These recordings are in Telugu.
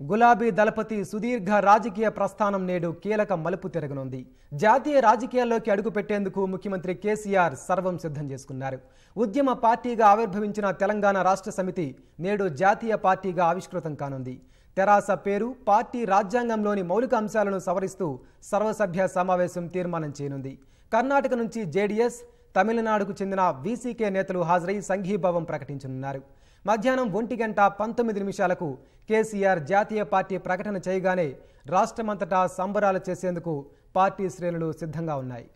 గులాబీ దళపతి సుదీర్ఘ రాజకీయ ప్రస్థానం నేడు కీలక మలుపు తిరగనుంది. జాతీయ రాజకీయాల్లోకి అడుగుపెట్టేందుకు ముఖ్యమంత్రి కేసీఆర్ సర్వం సిద్ధం చేసుకున్నారు. ఉద్యమ పార్టీగా ఆవిర్భవించిన తెలంగాణ రాష్ట్ర సమితి నేడు జాతీయ పార్టీగా ఆవిష్కృతం కానుంది. తెరాస పేరు పార్టీ రాజ్యాంగంలోని మౌలిక అంశాలను సవరిస్తూ సర్వసభ్య సమావేశం తీర్మానం చేయనుంది. కర్ణాటక నుంచి జేడీఎస్ తమిళనాడుకు చెందిన వీసీకే నేతలు హాజరై సంఘీభావం ప్రకటించనున్నారు. మధ్యాహ్నం ఒంటి గంట పంతొమ్మిది నిమిషాలకు కేసీఆర్ జాతీయ పార్టీ ప్రకటన చేయగానే రాష్ట్రమంతటా సంబరాలు చేసేందుకు పార్టీ శ్రేణులు సిద్ధంగా ఉన్నాయి.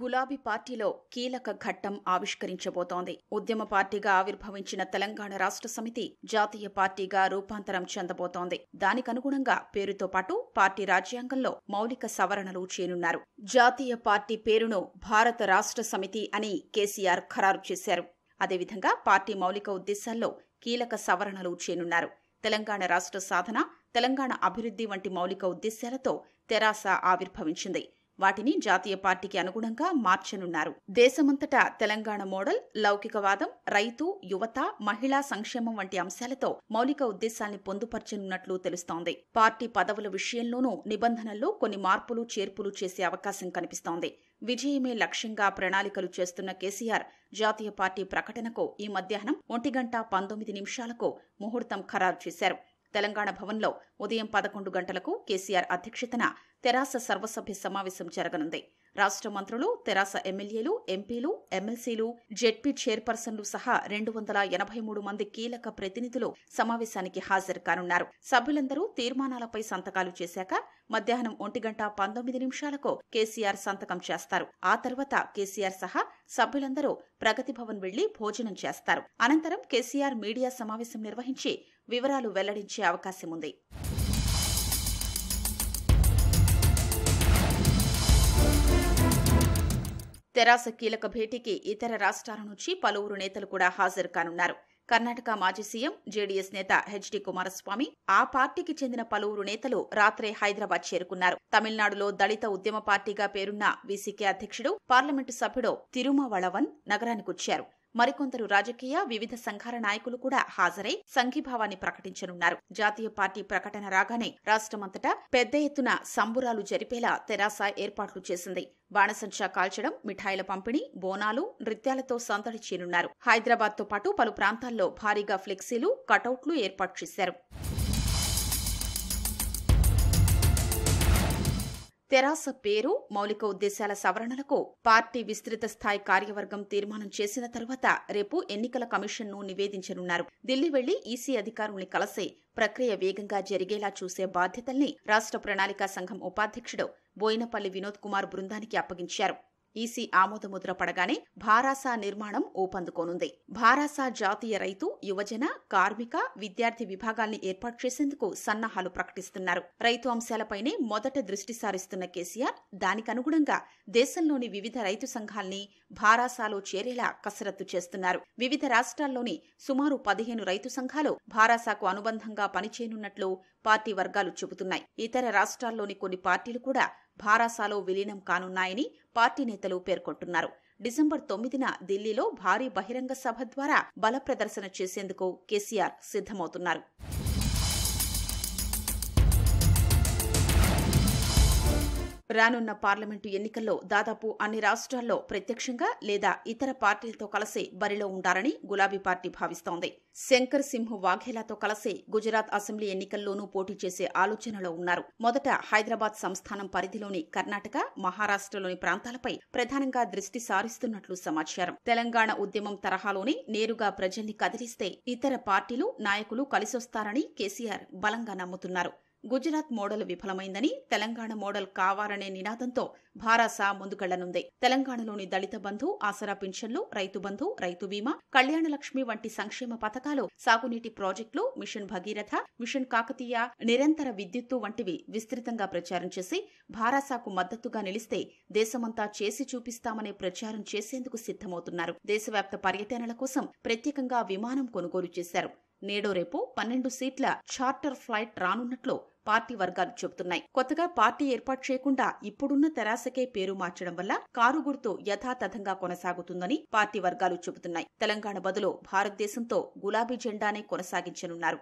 గులాబీ పార్టీలో కీలక ఘట్టం ఆవిష్కరించబోతోంది. ఉద్యమ పార్టీగా ఆవిర్భవించిన తెలంగాణ రాష్ట్ర సమితి జాతీయ పార్టీగా రూపాంతరం చెందబోతోంది. దానికనుగుణంగా పేరుతో పాటు పార్టీ రాజ్యాంగంలో మౌలిక సవరణలు చేయనున్నారు జాతీయ పార్టీ పేరును భారత రాష్ట్ర సమితి అని కేసీఆర్ ఖరారు చేశారు. అదేవిధంగా పార్టీ మౌలిక ఉద్దేశాల్లో కీలక సవరణలు చేయనున్నారు తెలంగాణ రాష్ట్ర సాధన తెలంగాణ అభివృద్ధి వంటి మౌలిక ఉద్దేశాలతో తెరాస ఆవిర్భవించింది. వాటిని జాతీయ పార్టీకి అనుగుణంగా మార్చనున్నారు. దేశమంతటా తెలంగాణ మోడల్ లౌకికవాదం రైతు యువత మహిళా సంక్షేమం వంటి అంశాలతో మౌలిక ఉద్దేశాల్ని పొందుపర్చనున్నట్లు తెలుస్తోంది. పార్టీ పదవుల విషయంలోనూ నిబంధనల్లో కొన్ని మార్పులు చేర్పులు చేసే అవకాశం కనిపిస్తోంది. విజయమే లక్ష్యంగా ప్రణాళికలు చేస్తున్న కేసీఆర్ జాతీయ పార్టీ ప్రకటనకు ఈ మధ్యాహ్నం ఒంటి గంట పంతొమ్మిది నిమిషాలకు ముహూర్తం ఖరారు చేశారు. తెలంగాణ భవన్లో ఉదయం పదకొండు గంటలకు కేసీఆర్ అధ్యక్షతన తెరాస సర్వసభ్య సమావేశం జరగనుంది. రాష్ట్ర మంత్రులు తెరాస ఎమ్మెల్యేలు ఎంపీలు ఎమ్మెల్సీలు జెడ్పీ చైర్పర్సన్లు సహా రెండు వందల ఎనభై మూడు మంది కీలక ప్రతినిధులు సమావేశానికి హాజరు కానున్నారు. సభ్యులందరూ తీర్మానాలపై సంతకాలు చేశాక మధ్యాహ్నం ఒంటి గంట పంతొమ్మిది నిమిషాలకు కేసీఆర్ సంతకం చేస్తారు. ఆ తర్వాత కేసీఆర్ సహా సభ్యులందరూ ప్రగతి భవన్ వెళ్ళి భోజనం చేస్తారు. అనంతరం కేసీఆర్ మీడియా సమావేశం నిర్వహించి వివరాలు వెల్లడించే అవకాశం ఉంది తెరాస కీలక భేటీకి ఇతర రాష్ట్రాల నుంచి పలువురు నేతలు కూడా హాజరు కానున్నారు. కర్ణాటక మాజీ సీఎం జేడీఎస్ నేత హెచ్డి కుమారస్వామి ఆ పార్టీకి చెందిన పలువురు నేతలు రాత్రే హైదరాబాద్ చేరుకున్నారు. తమిళనాడులో దళిత ఉద్యమ పార్టీగా పేరున్న వీసీకే అధ్యక్షుడు పార్లమెంటు సభ్యుడు తిరుమావళవన్ నగరానికొచ్చారు. మరికొందరు రాజకీయ వివిధ సంఘాల నాయకులు కూడా హాజరై సంఘీభావాన్ని ప్రకటించనున్నారు. జాతీయ పార్టీ ప్రకటన రాగానే రాష్ట్రమంతటా పెద్ద ఎత్తున సంబురాలు జరిపేలా తెరాస ఏర్పాట్లు చేసింది. బాణసంచా కాల్చడం మిఠాయిల పంపిణీ బోనాలు నృత్యాలతో సందడి చేరున్నారు హైదరాబాద్తో పాటు పలు ప్రాంతాల్లో భారీగా ఫ్లెక్సీలు కటౌట్లు ఏర్పాటు చేశారు. తెరాస పేరు మౌలిక ఉద్దేశాల సవరణలకు పార్టీ విస్తృత స్థాయి కార్యవర్గం తీర్మానం చేసిన తర్వాత రేపు ఎన్నికల కమిషన్ను నివేదించనున్నారు. ఢిల్లీ వెళ్ళి ఈసీ అధికారుల్ని కలిసి ప్రక్రియ వేగంగా జరిగేలా చూసే బాధ్యతల్ని రాష్ట్ర ప్రణాళికా సంఘం ఉపాధ్యక్షుడు బోయినపల్లి వినోద్ కుమార్ బృందానికి అప్పగించారు. ఈసీ ఆమోదముద్ర పడగానే భారాసా నిర్మాణం ఊపందుకోనుంది. భారాసా జాతీయ రైతు యువజన కార్మిక విద్యార్థి విభాగాల్ని ఏర్పాటు చేసేందుకు సన్నాహాలు ప్రకటిస్తున్నారు. రైతు అంశాలపైనే మొదట దృష్టి సారిస్తున్న కేసీఆర్ దానికనుగుణంగా దేశంలోని వివిధ రైతు సంఘాల్ని భారాసాలో చేరేలా కసరత్తు చేస్తున్నారు. వివిధ రాష్ట్రాల్లోని సుమారు పదిహేను రైతు సంఘాలు భారాసాకు అనుబంధంగా పనిచేయనున్నట్లు పార్టీ వర్గాలు చెబుతున్నాయి. ఇతర రాష్ట్రాల్లోని కొన్ని పార్టీలు కూడా భారాసాలో విలీనం కానున్నాయని పార్టీ నేతలు పేర్కొంటున్నారు. డిసెంబర్ తొమ్మిదిన ఢిల్లీలో భారీ బహిరంగ సభ ద్వారా బల ప్రదర్శన చేసేందుకు కేసీఆర్ సిద్ధమవుతున్నారు. రానున్న పార్లమెంటు ఎన్నికల్లో దాదాపు అన్ని రాష్ట్రాల్లో ప్రత్యక్షంగా లేదా ఇతర పార్టీలతో కలిసి బరిలో ఉంటారని గులాబీ పార్టీ భావిస్తోంది. శంకర్ సింహ్ వాఘేలాతో కలిసి గుజరాత్ అసెంబ్లీ ఎన్నికల్లోనూ పోటీ చేసే ఆలోచనలో ఉన్నారు. మొదట హైదరాబాద్ సంస్థానం పరిధిలోని కర్ణాటక మహారాష్ట్రలోని ప్రాంతాలపై ప్రధానంగా దృష్టి సారిస్తున్నట్లు సమాచారం. తెలంగాణ ఉద్యమం తరహాలోనే నేరుగా ప్రజల్ని కదిలిస్తే ఇతర పార్టీలు నాయకులు కలిసొస్తారని కేసీఆర్ బలంగా నమ్ముతున్నారు. గుజరాత్ మోడల్ విఫలమైందని తెలంగాణ మోడల్ కావాలనే నినాదంతో భారాస ముందుకెళ్ళనుంది. తెలంగాణలోని దళిత బంధు ఆసరా పింఛన్లు రైతు బంధు రైతు బీమా కళ్యాణలక్ష్మి వంటి సంక్షేమ పథకాలు సాగునీటి ప్రాజెక్టులు మిషన్ భగీరథ మిషన్ కాకతీయ నిరంతర విద్యుత్తు వంటివి విస్తృతంగా ప్రచారం చేసి భారాసాకు మద్దతుగా నిలిస్తే దేశమంతా చేసి చూపిస్తామనే ప్రచారం చేసేందుకు సిద్దమవుతున్నారు దేశవ్యాప్త పర్యటనల కోసం ప్రత్యేకంగా విమానం కొనుగోలు చేశారు. నేడు రేపు పన్నెండు సీట్ల చార్టర్ ఫ్లైట్ రానున్నట్లు పార్టీ వర్గాలు చెబుతున్నాయి. కొత్తగా పార్టీ ఏర్పాటు చేయకుండా ఇప్పుడున్న తెరాసకే పేరు మార్చడం వల్ల కారు గుర్తు యథాతథంగా కొనసాగుతుందని పార్టీ వర్గాలు చెబుతున్నాయి. తెలంగాణ బదులు భారతదేశంతో గులాబీ జెండానే కొనసాగించనున్నారు.